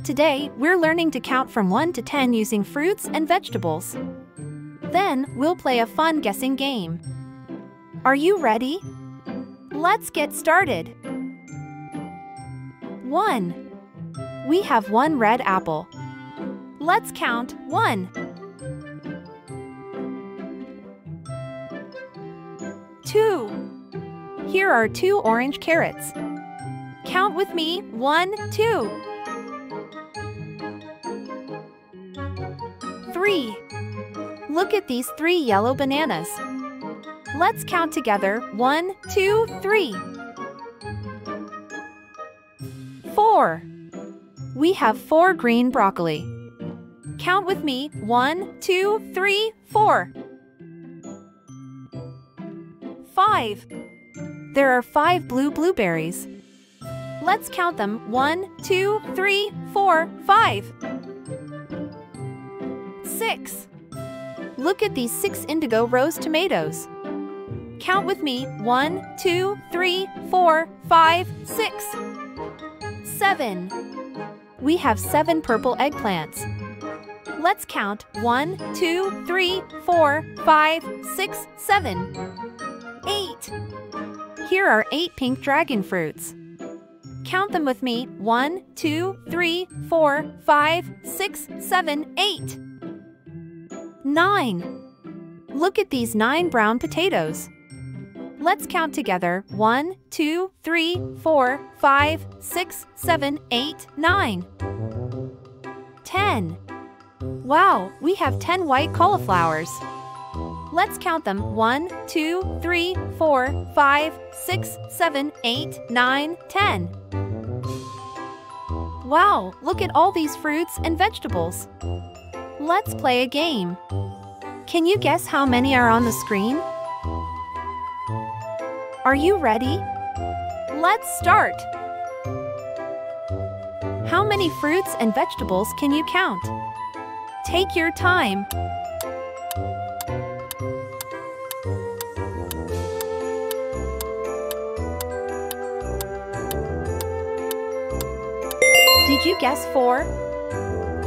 Today, we're learning to count from 1 to 10 using fruits and vegetables. Then, we'll play a fun guessing game. Are you ready? Let's get started. 1. We have one red apple. Let's count 1. 2. Here are two orange carrots. Count with me 1, 2. 3. Look at these three yellow bananas. Let's count together 1, 2, 3. 4. We have four green broccoli. Count with me 1, 2, 3, 4. 5. There are five blue blueberries. Let's count them 1, 2, 3, 4, 5. 6. Look at these six indigo rose tomatoes. Count with me 1, 2, 3, 4, 5, 6. 7. We have seven purple eggplants. Let's count 1, 2, 3, 4, 5, 6, 7. 8. Here are eight pink dragon fruits. Count them with me 1, 2, 3, 4, 5, 6, 7, 8. 9. Look at these nine brown potatoes. Let's count together 1, 2, 3, 4, 5, 6, 7, 8, 9. 10. Wow, we have 10 white cauliflowers. Let's count them 1, 2, 3, 4, 5, 6, 7, 8, 9, 10. Wow, look at all these fruits and vegetables. Let's play a game. Can you guess how many are on the screen? Are you ready? Let's start! How many fruits and vegetables can you count? Take your time. Did you guess four?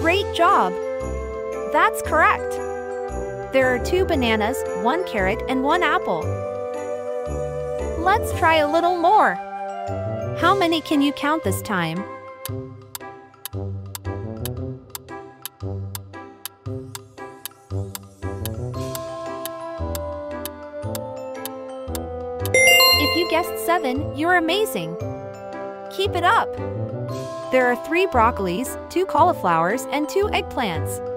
Great job! That's correct. There are two bananas, one carrot, and one apple. Let's try a little more. How many can you count this time? If you guessed seven, you're amazing. Keep it up. There are three broccolis, two cauliflowers, and two eggplants.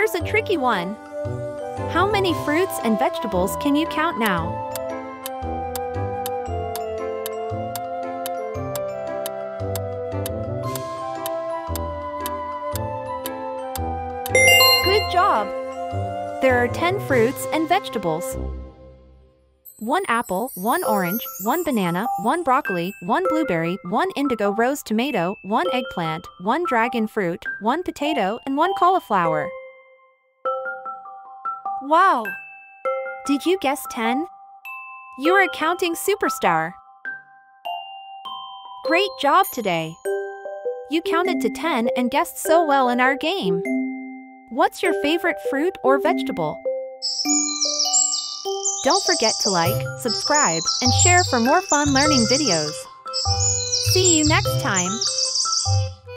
Here's a tricky one. How many fruits and vegetables can you count now? Good job! There are 10 fruits and vegetables. One apple, one orange, one banana, one broccoli, one blueberry, one indigo rose tomato, one eggplant, one dragon fruit, one potato, and one cauliflower. Wow! Did you guess 10? You're a counting superstar! Great job today! You counted to 10 and guessed so well in our game. What's your favorite fruit or vegetable? Don't forget to like, subscribe, and share for more fun learning videos. See you next time!